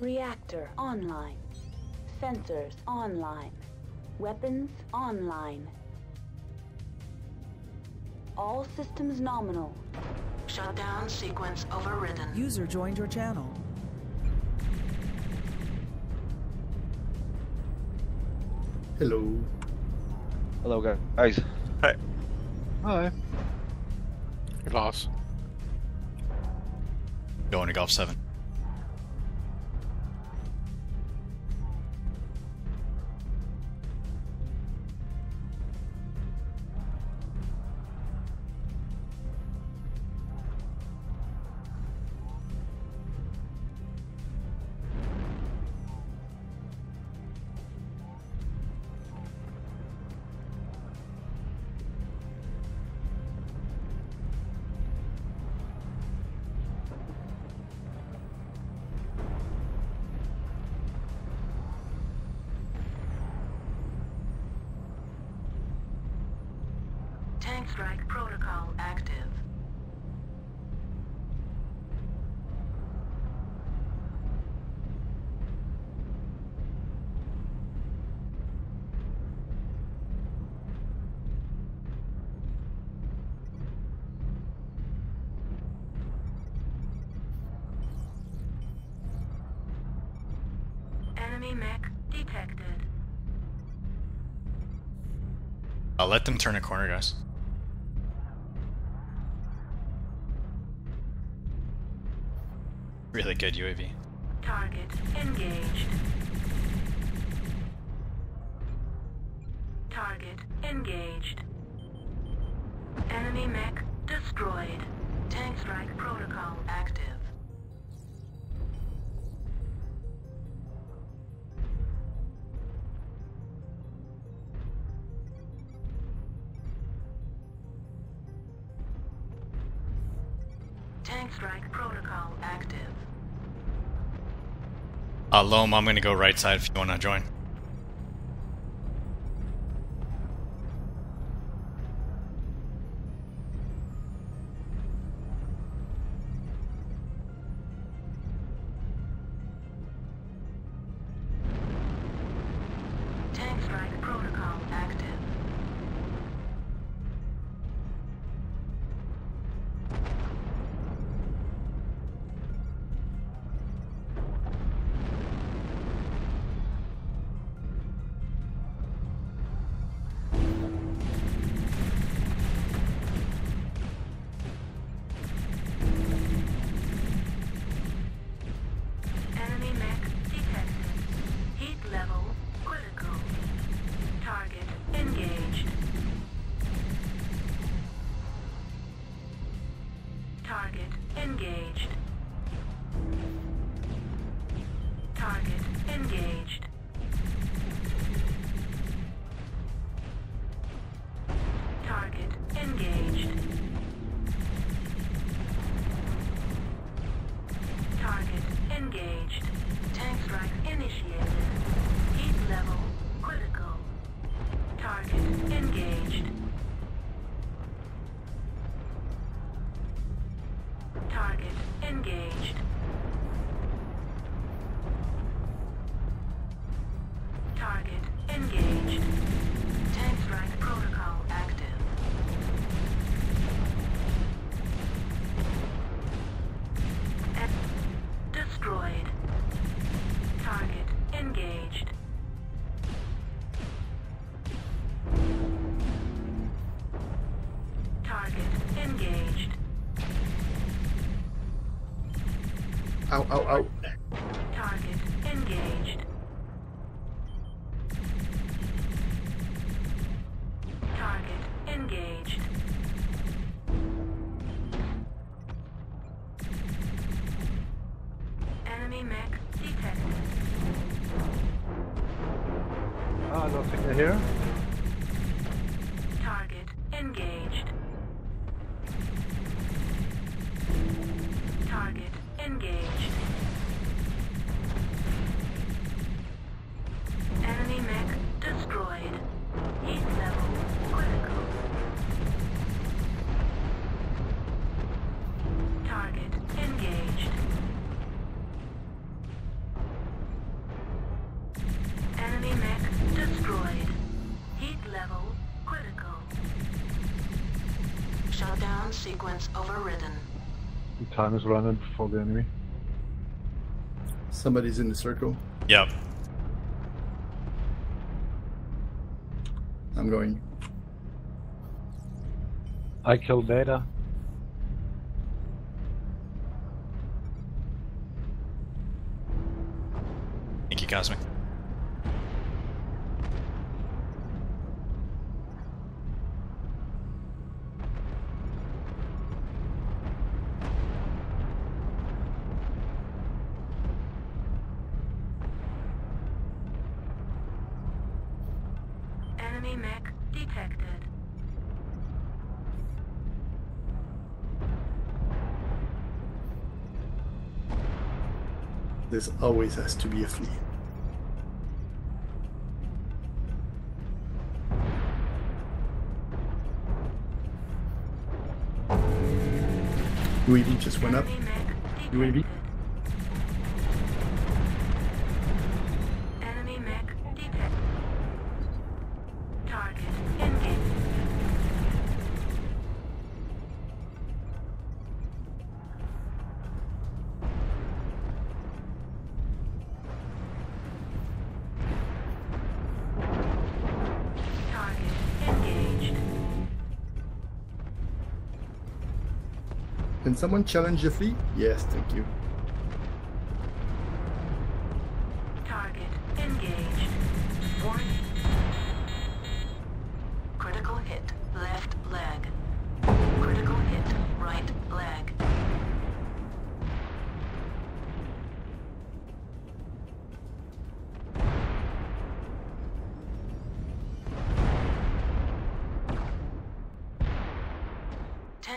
Reactor online. Sensors online. Weapons online. All systems nominal. Shutdown sequence overridden. User joined your channel. Hello. Hello, guys. Hey. Hi. Loss. Going to Golf 7. Tank strike protocol active. Enemy mech detected. I'll let them turn a corner, guys. Really good UAV. Target engaged. Target engaged. Enemy mech destroyed. Tank strike protocol active. Strike protocol active. Uh, I'm gonna go right side if you wanna join. Level critical. Target engaged. Target engaged. Target engaged. Target engaged. Target engaged. Tank strike initiated. Level critical. Target engaged. Ow, ow, ow. Target engaged. Target engaged. Enemy mech detected. Ah, nothing here. Shutdown overridden. The time is running for the enemy. Somebody's in the circle. Yep. I'm going. I killed Beta. Thank you, Cosmic. Enemy mech detected. This always has to be a flea. UAV just went up. UAV. Can someone challenge the flea? Yes, thank you.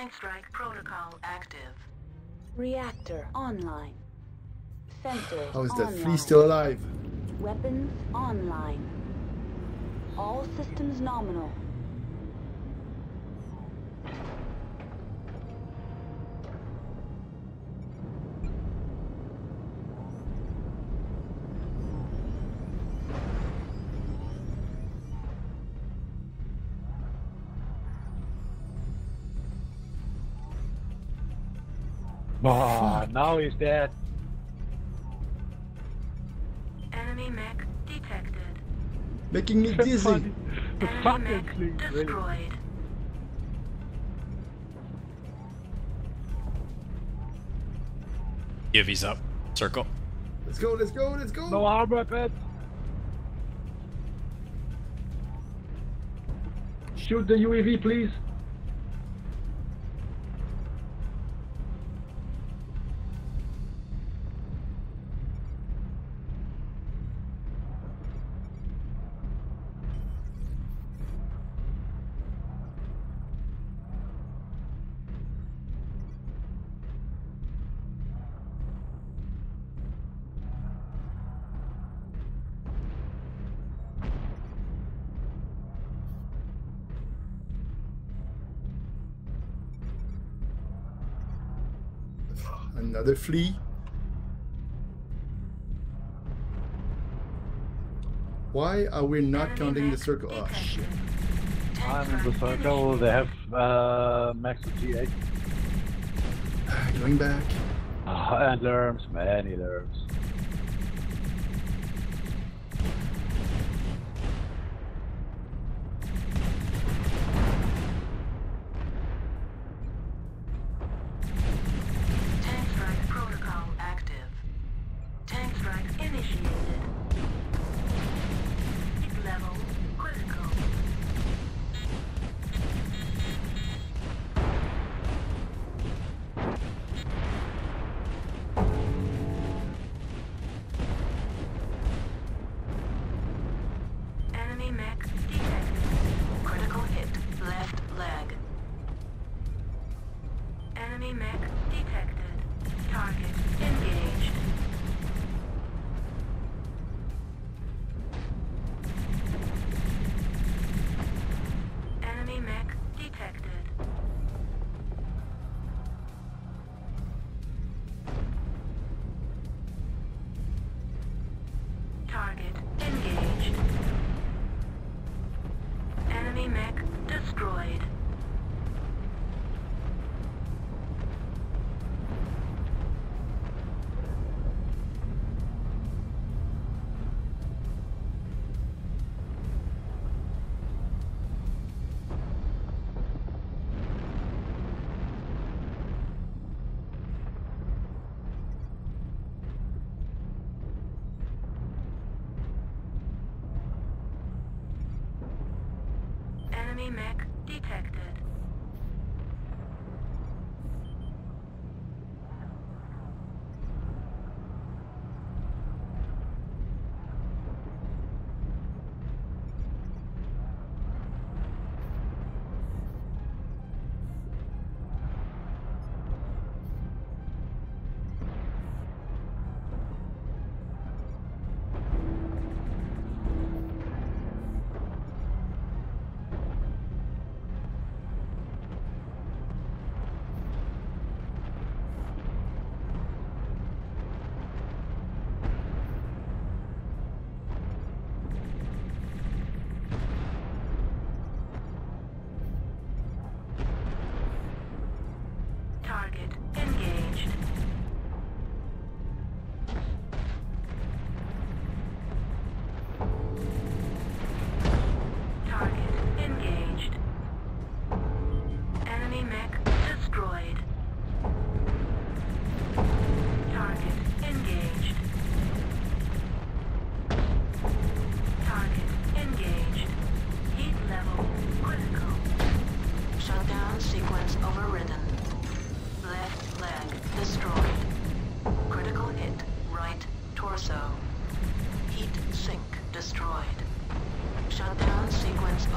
Tank strike protocol active. Reactor online. Sensors How is that online. flea still alive? Weapons online. All systems nominal. Ah, now he's dead. Enemy mech detected. Making me dizzy. The Enemy fucking mech flea, really. destroyed. UAV's up. Circle. Let's go, let's go, let's go. No arm weapon. Shoot the UAV, please. Another flea. Why are we not Enemy counting the circle? Oh shit. Tank I'm in the circle. They have uh, max of G8. Going back. Ah, and lerms, many lerms.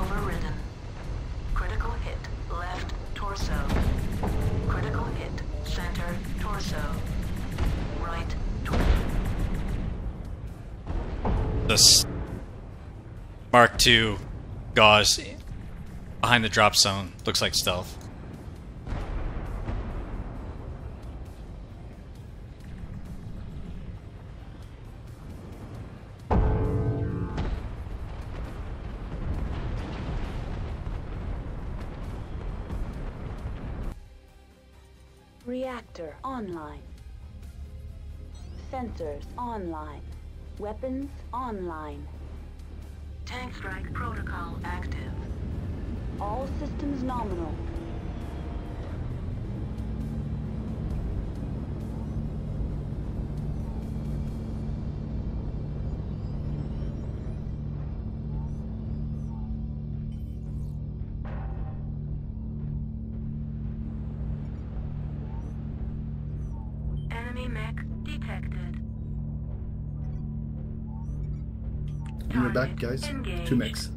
Overridden. Critical hit left torso. Critical hit center torso. Right torso. This Mark II gauze behind the drop zone looks like stealth. Reactor online. Sensors online. Weapons online. Tank strike protocol active. All systems nominal. Detected. Your back, guys. engaged. Two mechs.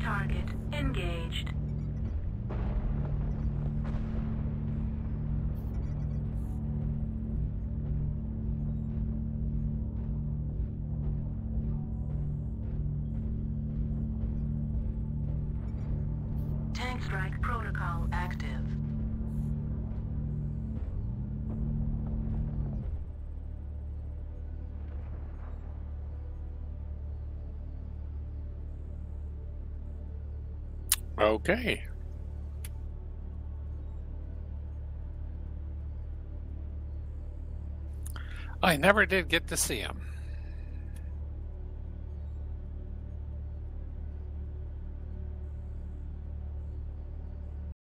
Target engaged. Okay. I never did get to see him.